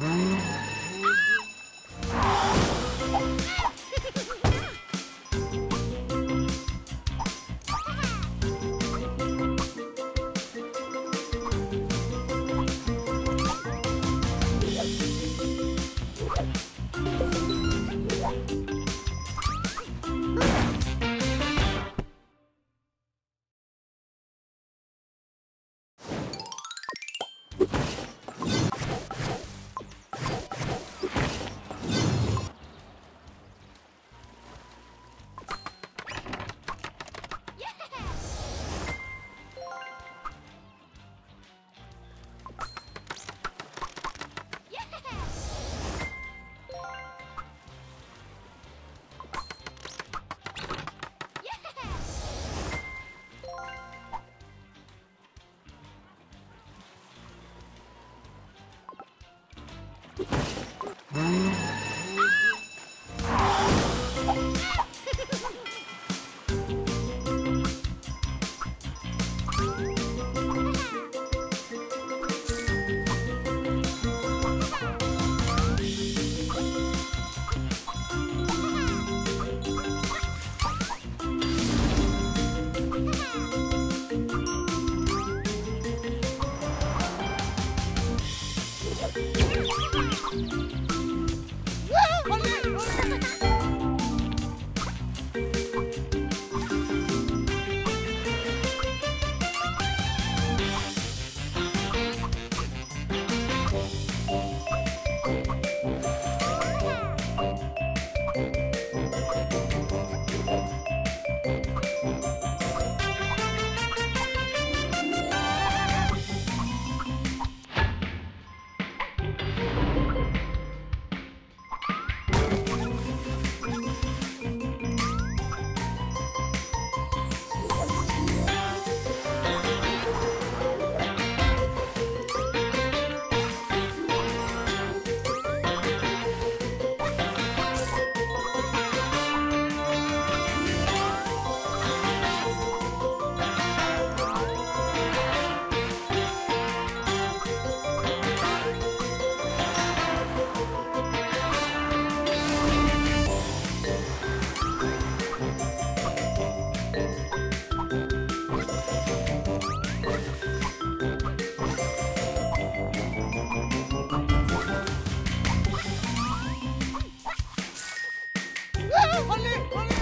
Mm-hmm. Mm-hmm. ¡Ole, ole!